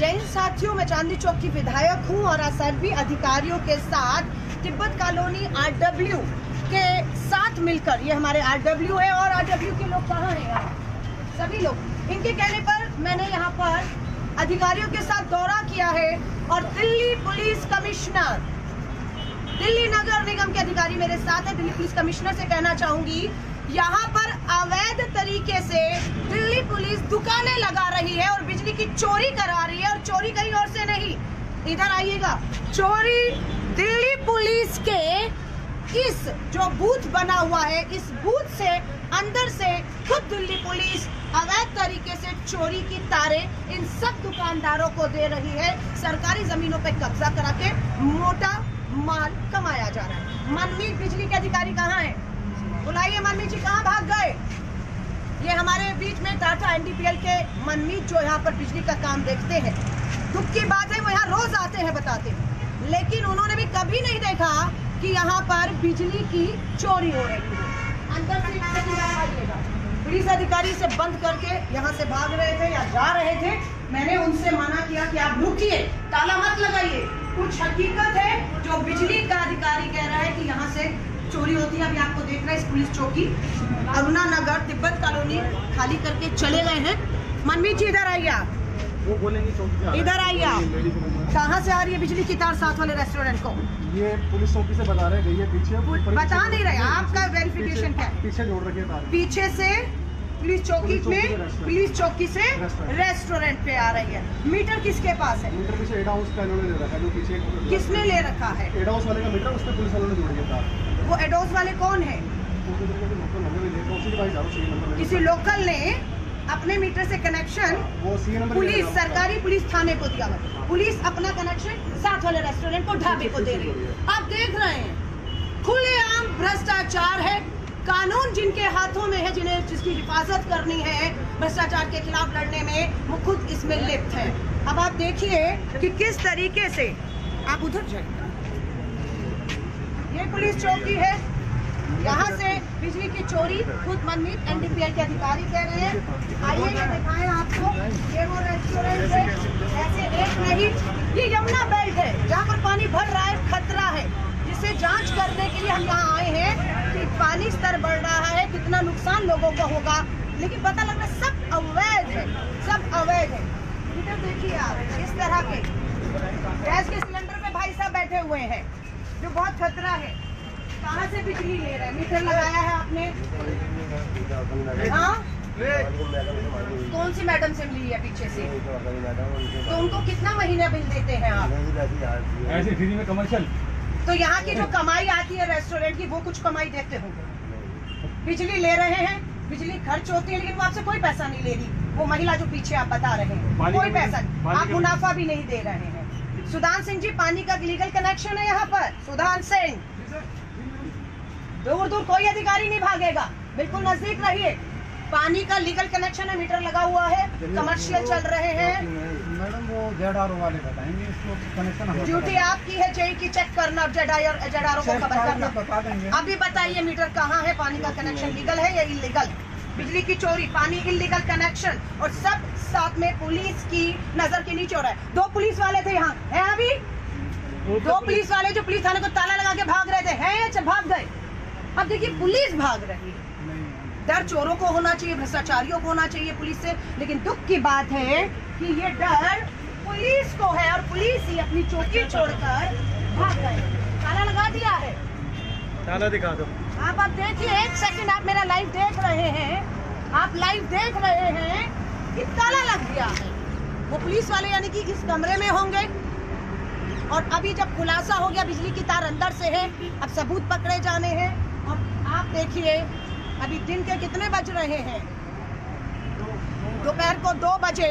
जैन साथियों, मैं चांदी चौक की विधायक हूँ और सभी अधिकारियों के साथ तिब्बत कॉलोनी आरडब्ल्यू के साथ मिलकर, ये हमारे आरडब्ल्यू है और आरडब्ल्यू के लोग कहाँ हैं यहाँ सभी लोग। इनके कहने पर मैंने यहाँ पर अधिकारियों के साथ दौरा किया है और दिल्ली पुलिस कमिश्नर, दिल्ली नगर निगम के अधिकारी मेरे साथ है। दिल्ली पुलिस कमिश्नर से कहना चाहूँगी यहाँ पर अवैध तरीके से दिल्ली पुलिस दुकानें लगा रही है और बिजली की चोरी करा रही है और चोरी कहीं और से नहीं। इधर आइएगा। चोरी दिल्ली पुलिस के इस जो बूथ बना हुआ है, इस बूथ से अंदर से खुद दिल्ली पुलिस अवैध तरीके से चोरी की तारे इन सब दुकानदारों को दे रही है। सरकारी जमीनों पर कब्जा करा के मोटा माल कमाया जा रहा है। मनमीत बिजली के अधिकारी कहाँ हैं? मनमीत जी कहाँ भाग गए? ये हमारे बीच में टाटा एनडीपीएल के मनमीत जो यहाँ पर बिजली का काम देखते हैं, दुख की बात है, वो यहाँ रोज आते हैं, बताते हैं। लेकिन उन्होंने भी कभी नहीं देखा कि यहाँ पर बिजली की चोरी हो रही है। अंदर से। पुलिस अधिकारी से बंद करके यहाँ से भाग रहे थे या जा रहे थे, मैंने उनसे मना किया कि आप रुकिए, ताला मत लगाइए। कुछ हकीकत है, जो बिजली का अधिकारी कह रहा है कि यहाँ से चोरी होती है अभी आपको देख रहे हैं इस पुलिस चौकी। अरुणा नगर तिब्बत कॉलोनी खाली करके चले गए हैं। मनमीत जी इधर आइए आप। वो बोलेंगे। इधर आइए आप। कहाँ से आ रही है बिजली की तार साथ वाले रेस्टोरेंट को? ये पुलिस चौकी से बता रहे गई है पीछे। बता नहीं रहे, आपका वेरिफिकेशन क्या है? पीछे जोड़ रखी है पीछे से पुलिस चौकी में पुलिस चौकी से रेस्टोरेंट। पे आ रही है। मीटर किसके पास है? मीटर पीछे एड हाउस का इन्होंने ले रखा है जो पीछे किसने ले रखा है? एड हाउस वाले का मीटर उस पर पुलिस वालों ने जोड़ दिया तार वो एडोस वाले कौन है? किसी लोकल ने अपने मीटर से कनेक्शन पुलिस सरकारी पुलिस थाने को दिया हुआ पुलिस अपना कनेक्शन साथ वाले रेस्टोरेंट को ढाबे को दे रही है। आप देख रहे हैं खुलेआम भ्रष्टाचार है। कानून जिनके हाथों में है जिन्हें जिसकी हिफाजत करनी है भ्रष्टाचार के खिलाफ लड़ने में वो खुद इसमें लिप्त है। अब आप देखिए कि किस तरीके से आप उधर जाइए। ये पुलिस चौकी है। यहाँ से बिजली की चोरी खुद मनमीत एनडीपीएल के अधिकारी कह रहे हैं। आइए ये दिखाएँ आपको। ये वो रेस्टोरेंट है। ऐसे एक नहीं, ये यमुना बेल्ट है। जहाँ पर पानी भर रहा है, खतरा है। जिसे जाँच करने के लिए हम यहाँ आए हैं कि पानी स्तर बढ़ रहा है, कितना नुकसान लोगों को होगा। लेकिन पता लग रहा है सब अवैध है, सब अवैध है। इधर देखिए आप, इस तरह के। गैस के सिलेंडर पे भाई साहब बैठे हुए हैं। जो बहुत खतरा है। कहाँ से बिजली ले रहे हैं? मीटर लगाया है आपने? हाँ? कौन सी मैडम से मिली है पीछे से? तो उनको कितना महीने बिल देते हैं आप? ऐसे फ्री में कमर्शियल तो यहाँ की जो कमाई आती है रेस्टोरेंट की वो कुछ कमाई देते होंगे। बिजली ले रहे हैं बिजली खर्च होती है लेकिन वो आपसे कोई पैसा नहीं ले रही। वो महिला जो पीछे आप बता रहे हैं कोई पैसा आप मुनाफा भी नहीं दे रहे हैं। सुधान सिंह जी पानी का लीगल कनेक्शन है यहाँ पर। सुधान सिंह। दूर दूर कोई अधिकारी नहीं भागेगा। बिल्कुल नज़दीक रहिए पानी का लीगल कनेक्शन है मीटर लगा हुआ है। कमर्शियल चल रहे हैं। मैडम वो जेड आर वाले बताएँगे इसको कनेक्शन ड्यूटी आपकी है जेई की चेक करना जेड और जेडायर जेडारों को खबर करना। अभी बताइए मीटर कहाँ है? पानी का कनेक्शन लीगल है या इलीगल बिजली की चोरी पानी इलीगल कनेक्शन और सब साथ में पुलिस की नज़र के नीचे हो रहा है। दो पुलिस वाले थे यहाँ। है अभी? दो पुलिस वाले जो पुलिस थाने को ताला लगा के भाग रहे थे हैं या भाग गए? अब देखिए पुलिस भाग रही है। डर चोरों को होना चाहिए भ्रष्टाचारियों को होना चाहिए पुलिस से लेकिन दुख की बात है कि ये डर पुलिस को है और पुलिस ही अपनी चौकी छोड़कर भाग गए। ताला लगा दिया है। ताला दिखा दो। आप आप देखिए एक सेकंड आप मेरा लाइव देख रहे हैं। आप लाइव देख रहे हैं कि ताला लग गया। है वो पुलिस वाले यानी कि इस कमरे में होंगे। और अभी जब खुलासा हो गया, बिजली की तार अंदर से है, अब सबूत पकड़े जाने हैं। और आप देखिए, अभी दिन के कितने बज रहे हैं? दोपहर को दो बजे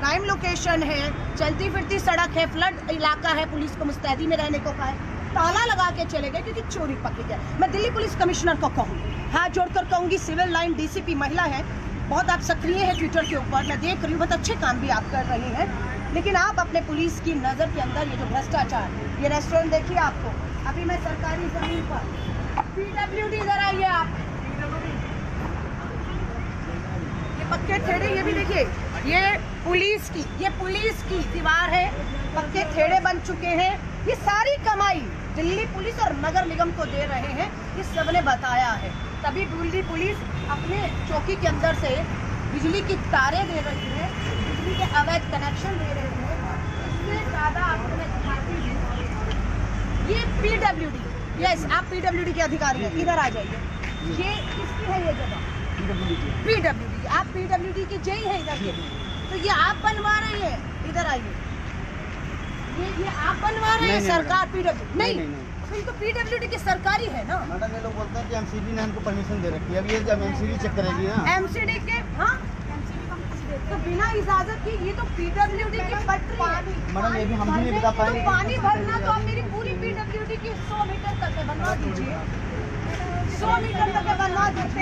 प्राइम लोकेशन है। चलती फिरती सड़क है फ्लड इलाका है, पुलिस को मुस्तैदी में रहने को कहा ताला लगा के चले गए, क्योंकि चोरी पकड़ी गई। मैं दिल्ली पुलिस कमिश्नर को कहूँ। हाथ जोड़कर कहूँगी सिविल लाइन डीसीपी महिला है बहुत आप सक्रिय हैं ट्विटर के ऊपर। मैं देख रही हूँ, बहुत अच्छे काम भी आप कर रही हैं। लेकिन आप अपने पुलिस की नज़र के अंदर ये जो भ्रष्टाचार, ये रेस्टोरेंट देखिए आपको। अभी मैं सरकारी ज़मीन पर। पीडब्ल्यू डी इधर आइए आप। ये पक्के ठेड़े ये भी देखिए। ये पुलिस की, ये पुलिस की दीवार है। पक्के थेड़े बन चुके हैं। ये सारी कमाई दिल्ली पुलिस और नगर निगम को दे रहे हैं, ये सबने बताया है। तभी दिल्ली पुलिस अपने चौकी के अंदर से बिजली की तारें दे रही है, बिजली के अवैध कनेक्शन दे रहे हैं। इससे ज़्यादा आपको मैं दिखाती हूँ। ये पी डब्ल्यू डी यस आप पीडब्ल्यूडी के अधिकारी हैं। इधर आ जाइए। ये किसकी है ये जगह? पी डब्ल्यू डी आप पी डब्ल्यू डी की जेई है इधर के। तो ये आप बनवा रहे हैं। इधर आइए। ये आप बनवा रहे हैं सरकार पीडब्ल्यू नहीं, नहीं नहीं, तो तो पीडब्ल्यूडी की सरकारी है ना? मैडम ये लोग बोलते हैं कि एमसीडी ने हमको परमिशन दे रखी है। अब ये जब एमसीडी चेक करेगी ना। एमसीडी के हाँ? तो बिना इजाज़त की ये तो पीडब्ल्यूडी की पटरी है। मैडम ये भी हम भी नहीं बता तो पानी भरना तो आप मेरी पूरी पीडब्ल्यूडी की 100 मीटर तक है बनवा दीजिए। 100 मीटर तक बनवा देते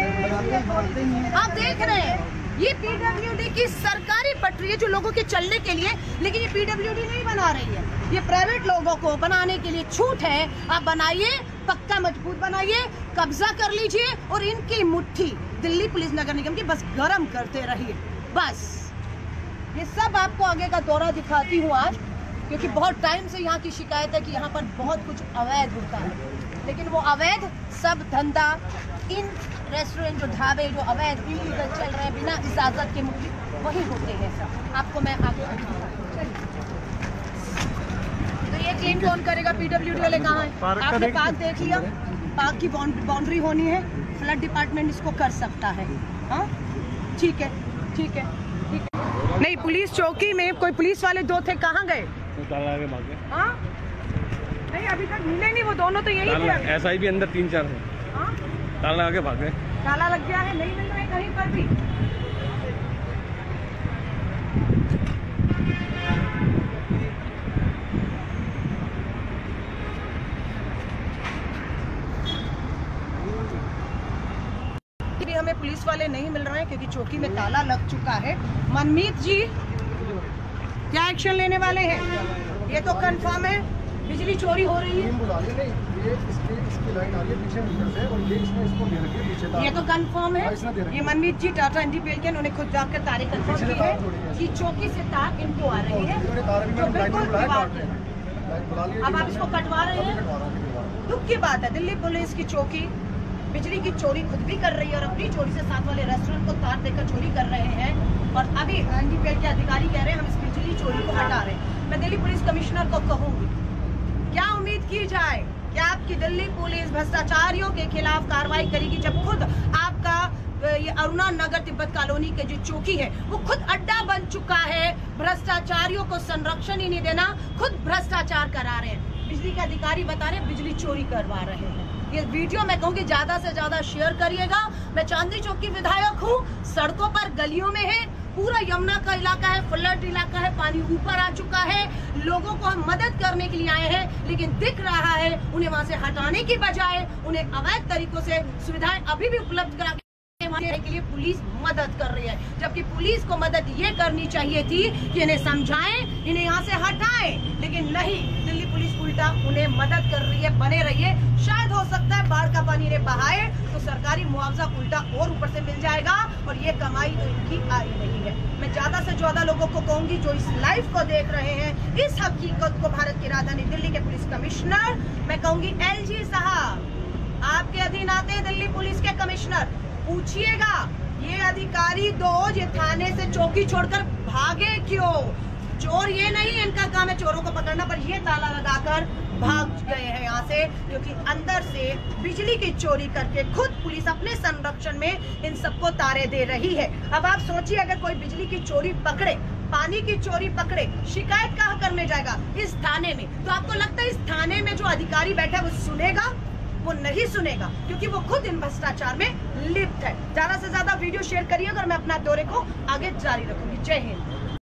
आप देख रहे हैं। ये पीडब्ल्यूडी की सरकारी पटरी है जो लोगों के चलने के लिए, लेकिन ये पीडब्ल्यूडी नहीं बना रही है। ये प्राइवेट लोगों को बनाने के लिए छूट है। आप बनाइए, पक्का मज़बूत बनाइए, कब्जा कर लीजिए और इनकी मुट्ठी दिल्ली पुलिस नगर निगम की बस गर्म करते रहिए। बस। ये सब आपको आगे का दौरा दिखाती हूँ आज। क्योंकि बहुत टाइम से यहाँ की शिकायत है कि यहाँ पर बहुत कुछ अवैध होता है। लेकिन वो अवैध सब धंधा इन रेस्टोरेंट जो ढाबे जो अवैध इलीगल चल रहे हैं बिना इजाज़त के मुक्ति वही होते हैं सब। आपको मैं आगे तो ये क्लीन कौन करेगा? पीडब्ल्यूडी वाले कहाँ है? आपने पार्क देख लिया। पार्क की बाउंड्री होनी है। फ्लड डिपार्टमेंट इसको कर सकता है। हाँ? ठीक है ठीक है ठीक है। नहीं पुलिस चौकी में कोई पुलिस वाले दो थे कहाँ गए? ताला आगे भागे हाँ? नहीं अभी तक मिले नहीं वो दोनों तो यही थे। ताला ऐसा ही भी अंदर तीन चार है। हाँ? ताला आगे भागे ताला लग गया है नहीं मिल रहा है कहीं पर भी। भी हमें पुलिस वाले नहीं मिल रहे हैं क्योंकि चौकी में ताला लग चुका है। मनमीत जी क्या एक्शन लेने वाले हैं? ये तो कंफर्म है। बिजली चोरी हो रही है। ये तो कंफर्म है। ये मनमीत जी टाटा एनडीपीएल के उन्होंने खुद जाकर तारे कंफर्म की है कि चौकी से तार इनको आ रही है। जो बिल्कुल विवाद है। अब आप इसको कटवा रहे हैं। दुख की बात है दिल्ली पुलिस की चौकी। बिजली की चोरी खुद भी कर रही है और अपनी चोरी से साथ वाले रेस्टोरेंट को तार देकर चोरी कर रहे हैं। और अभी एनडीपीएल के अधिकारी कह रहे हैं, हम इस बिजली चोरी को हटा रहे हैं। मैं दिल्ली पुलिस कमिश्नर को कहूँगी, क्या उम्मीद की जाए कि आपकी दिल्ली पुलिस भ्रष्टाचारियों के खिलाफ कार्रवाई करेगी जब खुद आपका ये अरुणा नगर तिब्बत कॉलोनी के जो चौकी है, वो खुद अड्डा बन चुका है। भ्रष्टाचारियों को संरक्षण ही नहीं देना, खुद भ्रष्टाचार करा रहे हैं। बिजली के अधिकारी बता रहे हैं, बिजली चोरी करवा रहे हैं। ये वीडियो मैं कहूँगी ज़्यादा से ज़्यादा शेयर करिएगा। मैं चांदी चौक की विधायक हूँ, सड़कों पर गलियों में है पूरा यमुना का इलाका है, फ्लड इलाका है, पानी ऊपर आ चुका है। लोगों को हम मदद करने के लिए आए हैं, लेकिन दिख रहा है उन्हें वहाँ से हटाने की बजाय उन्हें अवैध तरीकों से सुविधाएँ अभी भी उपलब्ध करा के लिए पुलिस मदद कर रही है। जबकि पुलिस को मदद ये करनी चाहिए थी कि इन्हें समझाएँ, इन्हें यहाँ से हटाएँ। लेकिन नहीं, दिल्ली उल्टा उन्हें मदद कर रही है, बने रहिए। शायद हो सकता है बाढ़ का पानी इन्हें बहाए तो सरकारी मुआवजा उल्टा और ऊपर से मिल जाएगा, और ये कमाई तो इनकी आ ही नहीं है। मैं ज़्यादा से ज़्यादा लोगों को कहूँगी जो इस लाइव को देख रहे हैं, इस हकीकत को भारत की राजधानी दिल्ली के पुलिस कमिश्नर, मैं कहूँगी एलजी साहब, आपके अधीन आते हैं दिल्ली पुलिस के कमिश्नर। पूछिएगा, ये अधिकारी दो ये थाने से चौकी छोड़कर भागे क्यों? चोर ये नहीं, इनका काम है चोरों को पकड़ना, पर ये ताला लगाकर भाग गए हैं यहाँ से क्योंकि अंदर से बिजली की चोरी करके खुद पुलिस अपने संरक्षण में इन सबको तारे दे रही है। अब आप सोचिए, अगर कोई बिजली की चोरी पकड़े, पानी की चोरी पकड़े, शिकायत कहाँ करने जाएगा? इस थाने में। तो आपको लगता है इस थाने में जो अधिकारी बैठा है, वो सुनेगा? वो नहीं सुनेगा, क्योंकि वो खुद इन भ्रष्टाचार में लिप्त है। ज़्यादा से ज़्यादा वीडियो शेयर करिए और मैं अपना दौरे को आगे जारी रखूँगी। जय हिंद।